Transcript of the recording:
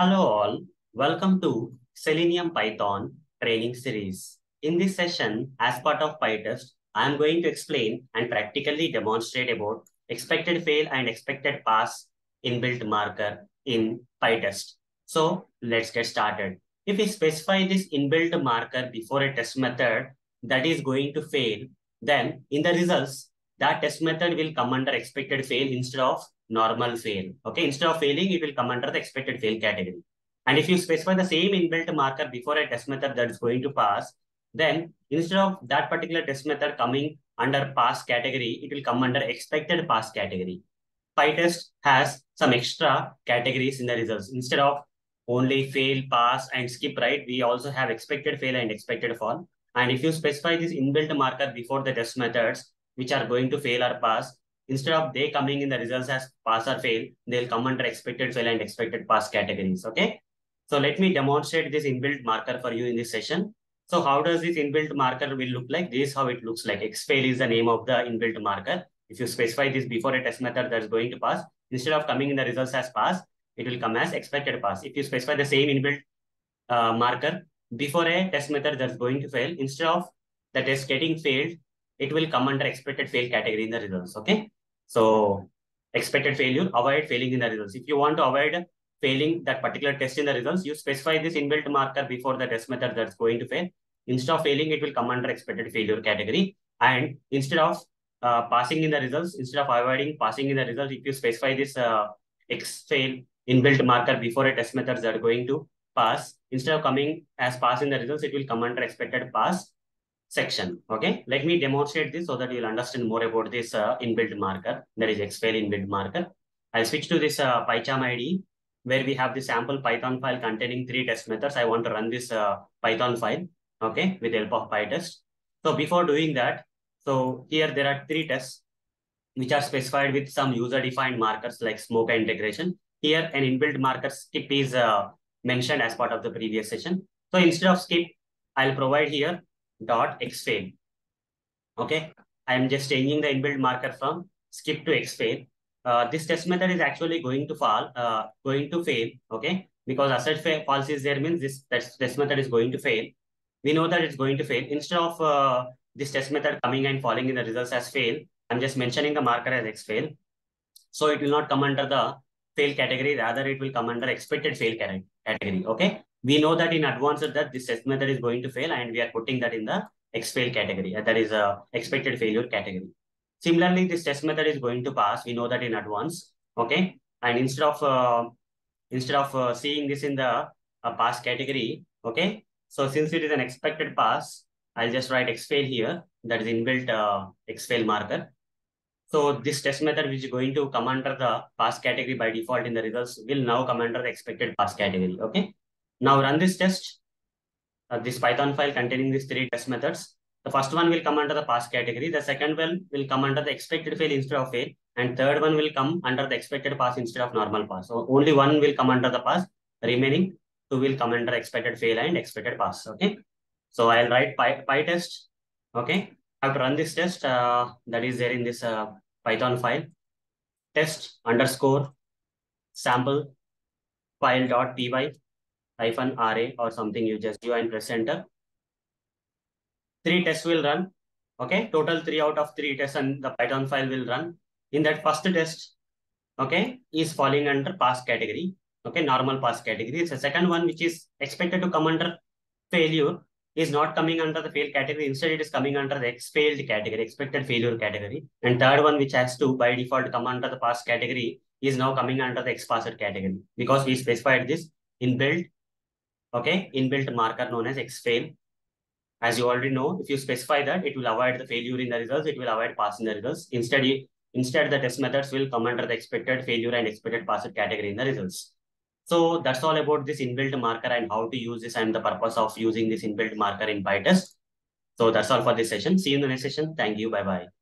Hello all, welcome to Selenium Python training series. In this session, as part of PyTest, I am going to explain and practically demonstrate about expected fail and expected pass inbuilt marker in PyTest. So let's get started. If we specify this inbuilt marker before a test method that is going to fail, then in the results, that test method will come under expected fail instead of normal fail. Okay, instead of failing, it will come under the expected fail category. And if you specify the same inbuilt marker before a test method that is going to pass, then instead of that particular test method coming under pass category, it will come under expected pass category. PyTest has some extra categories in the results. Instead of only fail, pass, and skip right, we also have expected fail and expected fall. And if you specify this inbuilt marker before the test methods, which are going to fail or pass, instead of they coming in the results as pass or fail, they'll come under expected fail and expected pass categories. Okay. So let me demonstrate this inbuilt marker for you in this session. So how does this inbuilt marker will look like? This is how it looks like. Xfail is the name of the inbuilt marker. If you specify this before a test method that's going to pass, instead of coming in the results as pass, it will come as expected pass. If you specify the same inbuilt uh, marker before a test method that's going to fail, instead of the test getting failed, it will come under expected fail category in the results. Okay. So expected failure, avoid failing in the results. If you want to avoid failing that particular test in the results, you specify this inbuilt marker before the test method that's going to fail. Instead of failing, it will come under expected failure category. And instead of uh, passing in the results, instead of avoiding passing in the results, if you specify this uh, X fail inbuilt marker before a test methods are going to pass, instead of coming as pass in the results, it will come under expected pass section. Okay, let me demonstrate this so that you'll understand more about this uh, inbuilt marker. That is Xfail inbuilt marker. I'll switch to this uh, PyCharm IDE where we have the sample Python file containing three test methods. I want to run this uh, Python file, okay, with the help of PyTest. So before doing that, so here there are three tests which are specified with some user-defined markers like smoke integration. Here an inbuilt marker skip is uh, mentioned as part of the previous session. So instead of skip, I'll provide here dot xfail. Okay, I am just changing the inbuilt marker from skip to xfail. Uh, this test method is actually going to fall, uh, going to fail. Okay, because assert fa false is there means this test, test method is going to fail. We know that it's going to fail. Instead of uh, this test method coming and falling in the results as fail, I'm just mentioning the marker as xfail. So it will not come under the fail category. Rather, it will come under expected fail category. Okay we know that in advance that this test method is going to fail and we are putting that in the X-fail category. That is a expected failure category. Similarly, this test method is going to pass. We know that in advance. Okay. And instead of uh, instead of uh, seeing this in the uh, pass category, okay. So since it is an expected pass, I'll just write X-fail here. That is inbuilt uh, X-fail marker. So this test method which is going to come under the pass category by default in the results will now come under the expected pass category. Okay. Now run this test, uh, this Python file containing these three test methods. The first one will come under the pass category. The second one will come under the expected fail instead of fail. And third one will come under the expected pass instead of normal pass. So only one will come under the pass. Remaining two will come under expected fail and expected pass. Okay. So I'll write py, PyTest. Okay. I have to run this test uh, that is there in this uh, Python file. Test underscore sample file.py hyphen RA or something, you just do and press enter. Three tests will run. Okay, total three out of three tests and the Python file will run. In that first test, okay, is falling under pass category. Okay, normal pass category. It's the second one which is expected to come under failure is not coming under the fail category. Instead, it is coming under the X-failed category, expected failure category. And third one, which has to by default come under the pass category, is now coming under the X-passed category because we specified this inbuilt okay, inbuilt marker known as xfail. As you already know, if you specify that, it will avoid the failure in the results, it will avoid passing the results. Instead, instead the test methods will come under the expected failure and expected pass category in the results. So that's all about this inbuilt marker and how to use this and the purpose of using this inbuilt marker in PyTest. So that's all for this session. See you in the next session. Thank you. Bye-bye.